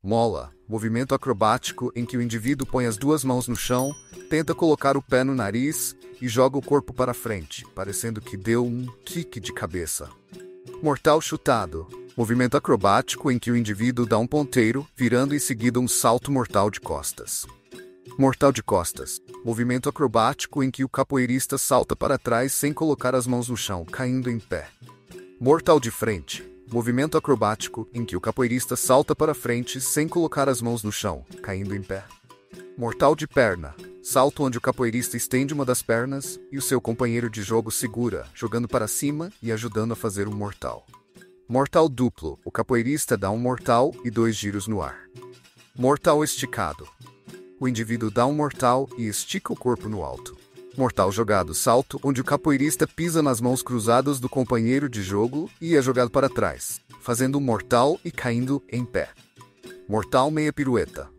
Mola, movimento acrobático em que o indivíduo põe as duas mãos no chão, tenta colocar o pé no nariz e joga o corpo para frente, parecendo que deu um kick de cabeça. Mortal chutado, movimento acrobático em que o indivíduo dá um ponteiro, virando em seguida um salto mortal de costas. Mortal de costas, movimento acrobático em que o capoeirista salta para trás sem colocar as mãos no chão, caindo em pé. Mortal de frente, movimento acrobático em que o capoeirista salta para frente sem colocar as mãos no chão, caindo em pé. Mortal de perna, salto onde o capoeirista estende uma das pernas e o seu companheiro de jogo segura, jogando para cima e ajudando a fazer um mortal. Mortal duplo, o capoeirista dá um mortal e dois giros no ar. Mortal esticado, o indivíduo dá um mortal e estica o corpo no alto. Mortal jogado salto, onde o capoeirista pisa nas mãos cruzadas do companheiro de jogo e é jogado para trás, fazendo um mortal e caindo em pé. Mortal meia pirueta.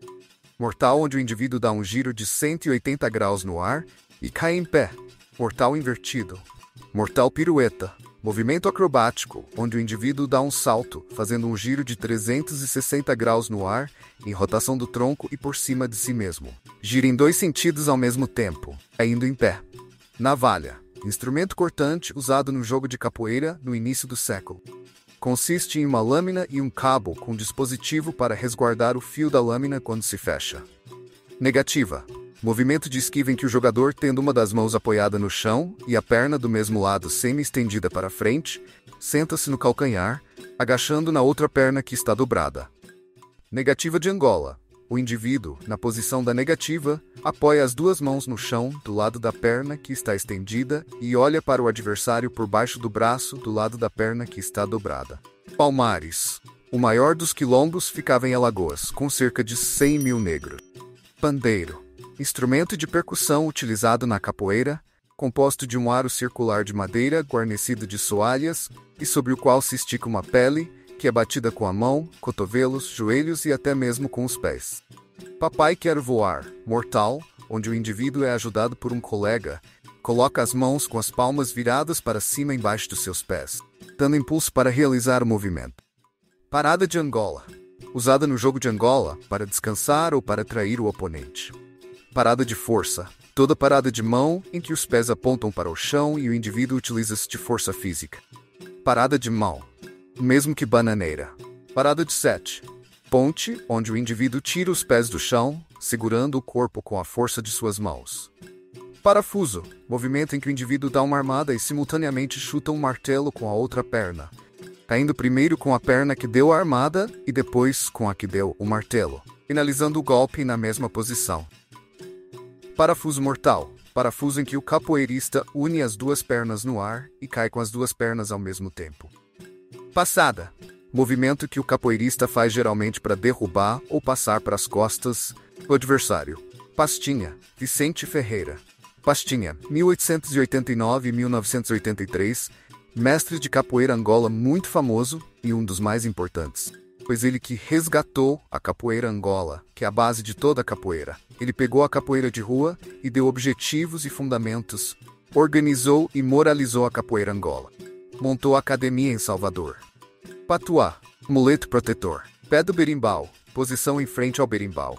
Mortal onde o indivíduo dá um giro de 180 graus no ar e cai em pé. Mortal invertido. Mortal pirueta. Movimento acrobático, onde o indivíduo dá um salto, fazendo um giro de 360 graus no ar, em rotação do tronco e por cima de si mesmo. Gira em dois sentidos ao mesmo tempo, caindo em pé. Navalha, instrumento cortante usado no jogo de capoeira no início do século. Consiste em uma lâmina e um cabo com dispositivo para resguardar o fio da lâmina quando se fecha. Negativa, Movimento de esquiva em que o jogador, tendo uma das mãos apoiada no chão e a perna do mesmo lado semi-estendida para frente, senta-se no calcanhar, agachando na outra perna que está dobrada. Negativa de Angola. O indivíduo, na posição da negativa, apoia as duas mãos no chão do lado da perna que está estendida e olha para o adversário por baixo do braço do lado da perna que está dobrada. Palmares. O maior dos quilombos ficava em Alagoas, com cerca de 100 mil negros. Pandeiro instrumento de percussão utilizado na capoeira, composto de um aro circular de madeira guarnecido de soalhas e sobre o qual se estica uma pele, que é batida com a mão, cotovelos, joelhos e até mesmo com os pés. Papai quer voar, mortal, onde o indivíduo é ajudado por um colega, coloca as mãos com as palmas viradas para cima embaixo dos seus pés, dando impulso para realizar o movimento. Parada de Angola usada no jogo de Angola para descansar ou para atrair o oponente. Parada de força. Toda parada de mão em que os pés apontam para o chão e o indivíduo utiliza-se de força física. Parada de mão. Mesmo que bananeira. Parada de sete. Ponte, onde o indivíduo tira os pés do chão, segurando o corpo com a força de suas mãos. Parafuso. Movimento em que o indivíduo dá uma armada e simultaneamente chuta um martelo com a outra perna, caindo primeiro com a perna que deu a armada e depois com a que deu o martelo, finalizando o golpe na mesma posição. Parafuso mortal. Parafuso em que o capoeirista une as duas pernas no ar e cai com as duas pernas ao mesmo tempo. Passada. Movimento que o capoeirista faz geralmente para derrubar ou passar para as costas do adversário. Pastinha. Vicente Ferreira. Pastinha, 1889-1983, mestre de capoeira Angola muito famoso e um dos mais importantes pois ele que resgatou a capoeira Angola, que é a base de toda a capoeira. Ele pegou a capoeira de rua e deu objetivos e fundamentos, organizou e moralizou a capoeira Angola. Montou a academia em Salvador. Patuá, muleto protetor. Pé do berimbau, posição em frente ao berimbau.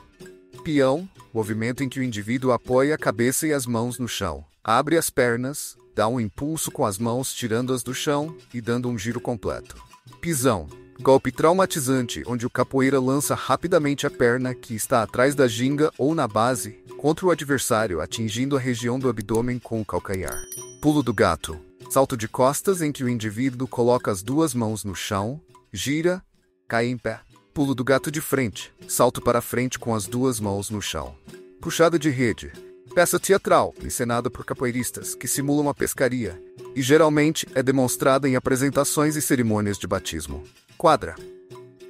Peão, movimento em que o indivíduo apoia a cabeça e as mãos no chão. Abre as pernas, dá um impulso com as mãos tirando-as do chão e dando um giro completo. Pisão, Golpe traumatizante, onde o capoeira lança rapidamente a perna que está atrás da ginga ou na base contra o adversário, atingindo a região do abdômen com o calcanhar. Pulo do gato. Salto de costas em que o indivíduo coloca as duas mãos no chão, gira, cai em pé. Pulo do gato de frente. Salto para frente com as duas mãos no chão. Puxada de rede. Peça teatral, encenada por capoeiristas, que simula uma pescaria, e geralmente é demonstrada em apresentações e cerimônias de batismo. Quadra.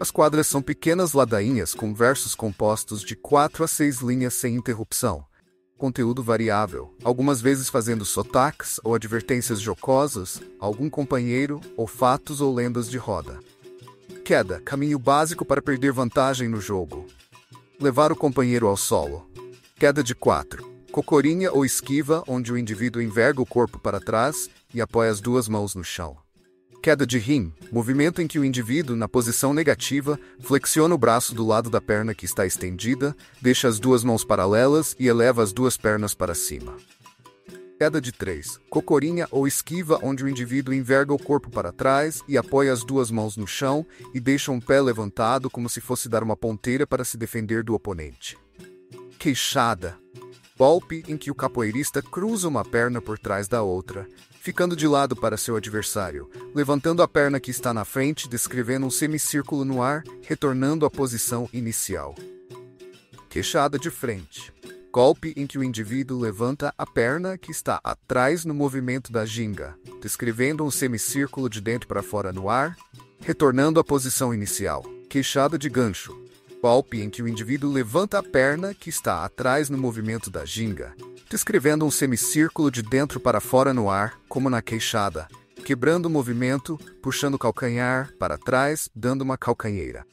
As quadras são pequenas ladainhas com versos compostos de quatro a seis linhas sem interrupção. Conteúdo variável, algumas vezes fazendo sotaques ou advertências jocosas, algum companheiro, ou fatos ou lendas de roda. Queda, caminho básico para perder vantagem no jogo. Levar o companheiro ao solo. Queda de quatro. Cocorinha ou esquiva, onde o indivíduo enverga o corpo para trás e apoia as duas mãos no chão. Queda de rim, movimento em que o indivíduo, na posição negativa, flexiona o braço do lado da perna que está estendida, deixa as duas mãos paralelas e eleva as duas pernas para cima. Queda de 3. Cocorinha ou esquiva, onde o indivíduo enverga o corpo para trás e apoia as duas mãos no chão e deixa um pé levantado como se fosse dar uma ponteira para se defender do oponente. Queixada. Golpe em que o capoeirista cruza uma perna por trás da outra, ficando de lado para seu adversário, levantando a perna que está na frente, descrevendo um semicírculo no ar, retornando à posição inicial. Queixada de frente. Golpe em que o indivíduo levanta a perna que está atrás no movimento da ginga, descrevendo um semicírculo de dentro para fora no ar, retornando à posição inicial. Queixada de gancho. Golpe em que o indivíduo levanta a perna que está atrás no movimento da ginga, descrevendo um semicírculo de dentro para fora no ar, como na queixada, quebrando o movimento, puxando o calcanhar para trás, dando uma calcanheira.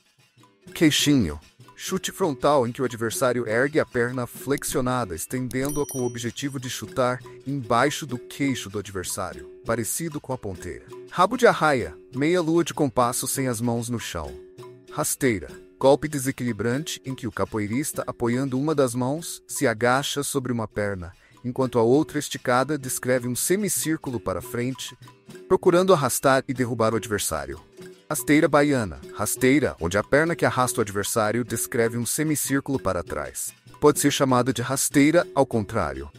Queixinho. Chute frontal em que o adversário ergue a perna flexionada, estendendo-a com o objetivo de chutar embaixo do queixo do adversário, parecido com a ponteira. Rabo de arraia, meia lua de compasso sem as mãos no chão. Rasteira, Golpe desequilibrante em que o capoeirista, apoiando uma das mãos, se agacha sobre uma perna, enquanto a outra esticada descreve um semicírculo para frente, procurando arrastar e derrubar o adversário. Rasteira baiana, rasteira, onde a perna que arrasta o adversário descreve um semicírculo para trás. Pode ser chamada de rasteira ao contrário.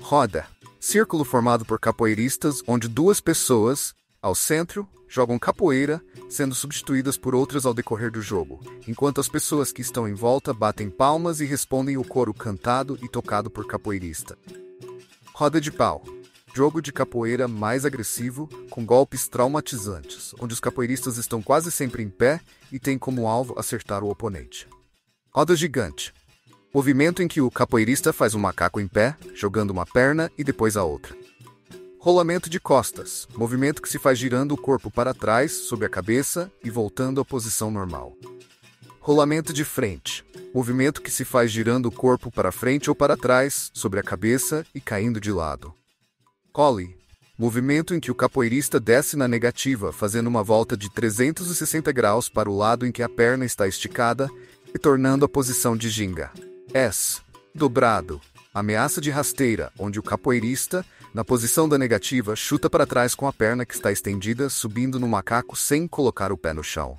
Roda, círculo formado por capoeiristas onde duas pessoas, ao centro, jogam capoeira, sendo substituídas por outras ao decorrer do jogo, enquanto as pessoas que estão em volta batem palmas e respondem o coro cantado e tocado por capoeirista. Roda de pau. Jogo de capoeira mais agressivo, com golpes traumatizantes, onde os capoeiristas estão quase sempre em pé e têm como alvo acertar o oponente. Roda gigante. Movimento em que o capoeirista faz um macaco em pé, jogando uma perna e depois a outra. Rolamento de costas, movimento que se faz girando o corpo para trás, sobre a cabeça e voltando à posição normal. Rolamento de frente, movimento que se faz girando o corpo para frente ou para trás, sobre a cabeça e caindo de lado. Collie, movimento em que o capoeirista desce na negativa, fazendo uma volta de 360 graus para o lado em que a perna está esticada, e tornando a posição de ginga. S, dobrado, ameaça de rasteira, onde o capoeirista na posição da negativa, chuta para trás com a perna que está estendida, subindo no macaco sem colocar o pé no chão.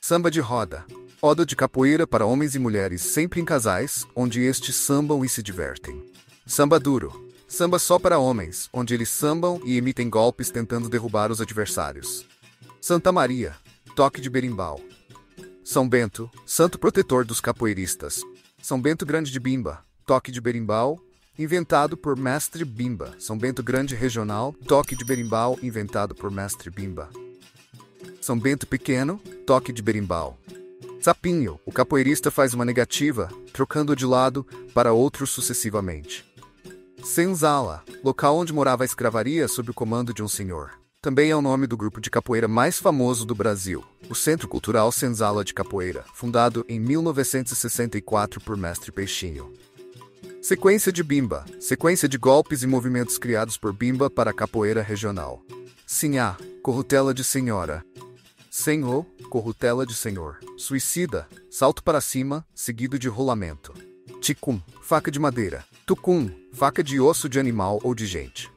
Samba de roda. Oda de capoeira para homens e mulheres sempre em casais, onde estes sambam e se divertem. Samba duro. Samba só para homens, onde eles sambam e emitem golpes tentando derrubar os adversários. Santa Maria. Toque de berimbau. São Bento, santo protetor dos capoeiristas. São Bento Grande de Bimba, toque de berimbau, inventado por Mestre Bimba. São Bento Grande Regional, toque de berimbau, inventado por Mestre Bimba. São Bento Pequeno, toque de berimbau. Sapinho, o capoeirista faz uma negativa, trocando de lado para outro sucessivamente. Senzala, local onde morava a escravaria sob o comando de um senhor. Também é o nome do grupo de capoeira mais famoso do Brasil, o Centro Cultural Senzala de Capoeira, fundado em 1964 por Mestre Peixinho. Sequência de Bimba. Sequência de golpes e movimentos criados por Bimba para a capoeira regional. Sinhá. Corrutela de senhora. Senhor. Corrutela de senhor. Suicida. Salto para cima, seguido de rolamento. Ticum. Faca de madeira. Tucum. Faca de osso de animal ou de gente.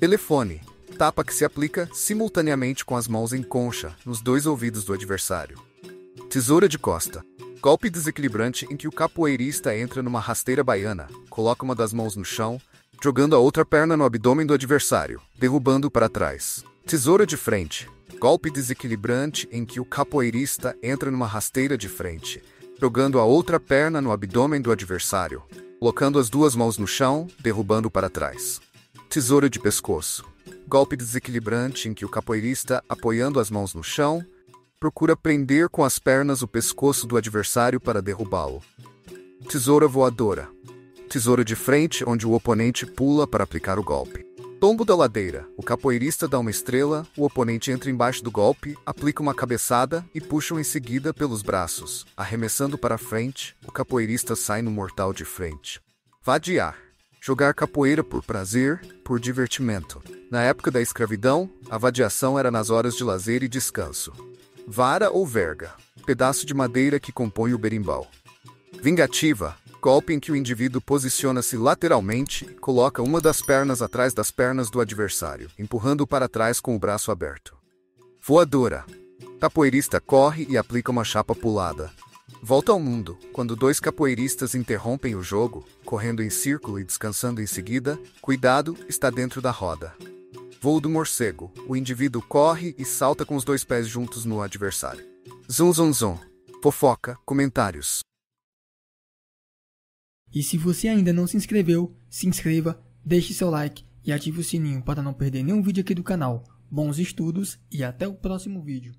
Telefone. Tapa que se aplica simultaneamente com as mãos em concha, nos dois ouvidos do adversário. Tesoura de costa. Golpe desequilibrante em que o capoeirista entra numa rasteira baiana, coloca uma das mãos no chão, jogando a outra perna no abdômen do adversário, derrubando para trás. Tesoura de frente. Golpe desequilibrante em que o capoeirista entra numa rasteira de frente, jogando a outra perna no abdômen do adversário, colocando as duas mãos no chão, derrubando para trás. Tesoura de pescoço. Golpe desequilibrante em que o capoeirista, apoiando as mãos no chão, procura prender com as pernas o pescoço do adversário para derrubá-lo. Tesoura voadora. Tesoura de frente, onde o oponente pula para aplicar o golpe. Tombo da ladeira. O capoeirista dá uma estrela, o oponente entra embaixo do golpe, aplica uma cabeçada e puxa em seguida pelos braços. Arremessando para frente, o capoeirista sai no mortal de frente. Vadiar. Jogar capoeira por prazer, por divertimento. Na época da escravidão, a vadiação era nas horas de lazer e descanso. Vara ou verga, pedaço de madeira que compõe o berimbau. Vingativa, golpe em que o indivíduo posiciona-se lateralmente e coloca uma das pernas atrás das pernas do adversário, empurrando-o para trás com o braço aberto. Voadora. Capoeirista corre e aplica uma chapa pulada. Volta ao mundo, quando dois capoeiristas interrompem o jogo, correndo em círculo e descansando em seguida, cuidado, está dentro da roda. Voo do morcego. O indivíduo corre e salta com os dois pés juntos no adversário. Zum zum zum. Fofoca, comentários. E se você ainda não se inscreveu, se inscreva, deixe seu like e ative o sininho para não perder nenhum vídeo aqui do canal. Bons estudos e até o próximo vídeo.